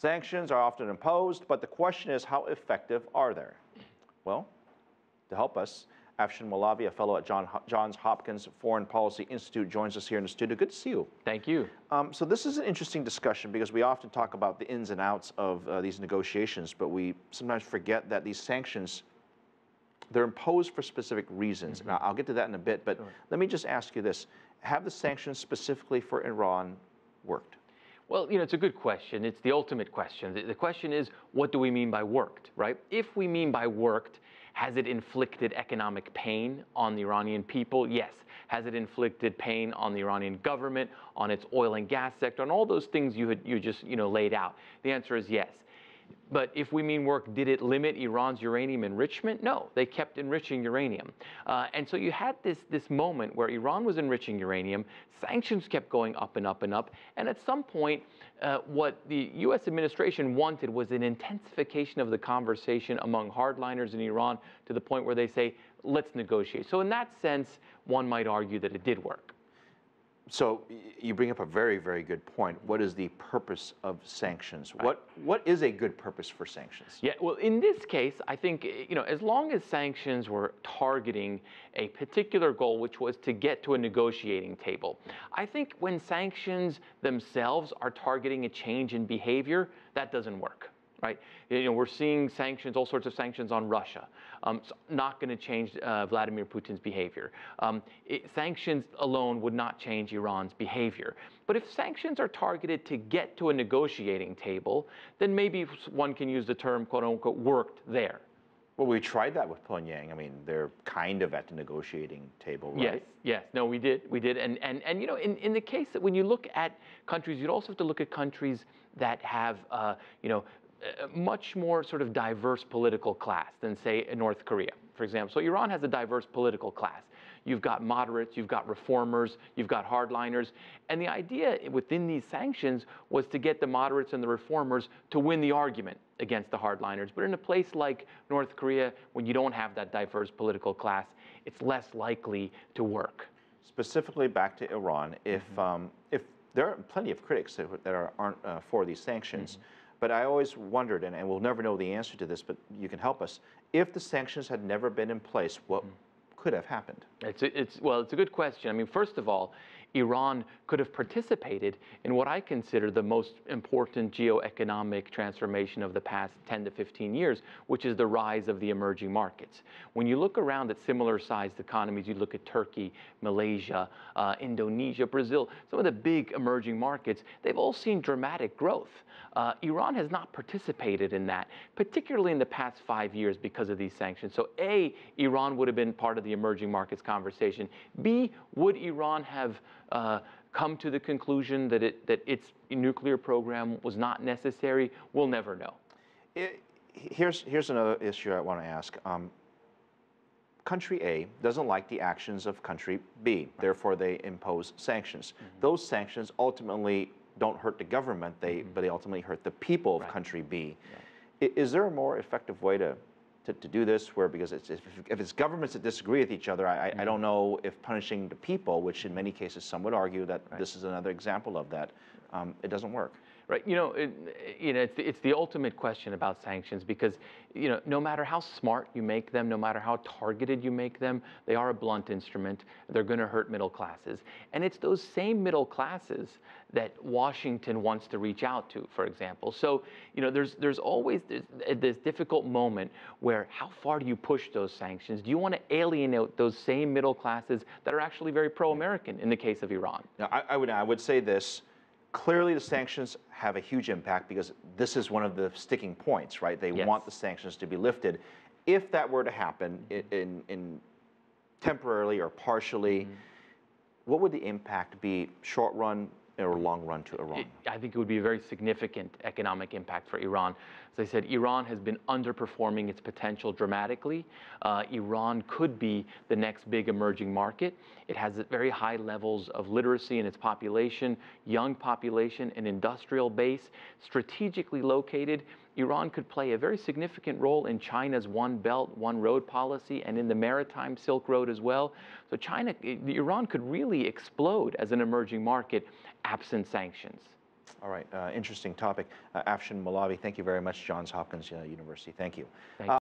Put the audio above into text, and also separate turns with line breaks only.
Sanctions are often imposed, but the question is how effective are they? Well, to help us, Afshin Molavi, a fellow at John, Johns Hopkins Foreign Policy Institute, joins us here in the studio. Good to see you.
Thank you.
Um, so this is an interesting discussion because we often talk about the ins and outs of uh, these negotiations, but we sometimes forget that these sanctions they're imposed for specific reasons. Mm -hmm. I'll get to that in a bit, but sure. let me just ask you this. Have the sanctions specifically for Iran worked?
Well, you know, it's a good question. It's the ultimate question. The, the question is, what do we mean by worked, right? If we mean by worked, has it inflicted economic pain on the Iranian people? Yes. Has it inflicted pain on the Iranian government, on its oil and gas sector, on all those things you had you just you know laid out? The answer is yes. But if we mean work, did it limit Iran's uranium enrichment? No, they kept enriching uranium. Uh, and so you had this, this moment where Iran was enriching uranium, sanctions kept going up and up and up, and at some point, uh, what the US administration wanted was an intensification of the conversation among hardliners in Iran to the point where they say, let's negotiate. So in that sense, one might argue that it did work.
So you bring up a very, very good point. What is the purpose of sanctions? What what is a good purpose for sanctions?
Yeah, well, in this case, I think eh, you know, as long as sanctions were targeting a particular goal, which was to get to a negotiating table, I think when sanctions themselves are targeting a change in behavior, that doesn't work right? You know, we're seeing sanctions, all sorts of sanctions on Russia. Um, it's not going to change uh, Vladimir Putin's behavior. Um, it, sanctions alone would not change Iran's behavior. But if sanctions are targeted to get to a negotiating table, then maybe one can use the term "quote unquote" worked there.
Well, we tried that with Pyongyang. I mean, they're kind of at the negotiating table, right?
Yes, yes. No, we did. We did. And, and, and you know, in, in the case that when you look at countries, you'd also have to look at countries that have, uh, you know, much more sort of diverse political class than, say, North Korea, for example. So Iran has a diverse political class. You've got moderates, you've got reformers, you've got hardliners. And the idea within these sanctions was to get the moderates and the reformers to win the argument against the hardliners. But in a place like North Korea, when you don't have that diverse political class, it's less likely to work.
Specifically back to Iran, if, mm -hmm. um, if there are plenty of critics that, that are, not uh, for these sanctions, mm -hmm but I always wondered, and, and we'll never know the answer to this, but you can help us. If the sanctions had never been in place, what mm. could have happened?
It's, it's, well, it's a good question. I mean, first of all, Iran could have participated in what I consider the most important geoeconomic transformation of the past 10 to 15 years, which is the rise of the emerging markets. When you look around at similar sized economies, you look at Turkey, Malaysia, uh, Indonesia, Brazil, some of the big emerging markets, they've all seen dramatic growth. Uh, Iran has not participated in that, particularly in the past five years because of these sanctions. So A, Iran would have been part of the emerging markets conversation. B, would Iran have uh, come to the conclusion that, it, that its nuclear program was not necessary, we'll never know.
It, here's, here's another issue I want to ask. Um, country A doesn't like the actions of country B, therefore they impose sanctions. Mm -hmm. Those sanctions ultimately don't hurt the government, they, mm -hmm. but they ultimately hurt the people of right. country B. Right. Is there a more effective way to to, to do this where because it's, if, if it's governments that disagree with each other, I, mm-hmm. I don't know if punishing the people, which in many cases some would argue that right. this is another example of that, um, it doesn't work.
Right. You know, it, you know, it's the, it's the ultimate question about sanctions because, you know, no matter how smart you make them, no matter how targeted you make them, they are a blunt instrument. They're going to hurt middle classes. And it's those same middle classes that Washington wants to reach out to, for example. So, you know, there's, there's always this, this difficult moment where how far do you push those sanctions? Do you want to alienate those same middle classes that are actually very pro-American in the case of Iran?
Now, I, I, would, I would say this Clearly, the sanctions have a huge impact because this is one of the sticking points, right? They yes. want the sanctions to be lifted. If that were to happen in, in, in temporarily or partially, mm -hmm. what would the impact be short run, or long run to Iran?
I think it would be a very significant economic impact for Iran. As I said, Iran has been underperforming its potential dramatically. Uh, Iran could be the next big emerging market. It has very high levels of literacy in its population, young population, an industrial base, strategically located. Iran could play a very significant role in China's One Belt, One Road policy and in the maritime Silk Road as well. So China, Iran could really explode as an emerging market absent sanctions.
All right, uh, interesting topic. Uh, Afshin Molavi, thank you very much, Johns Hopkins uh, University. Thank you.
Thank
Uh,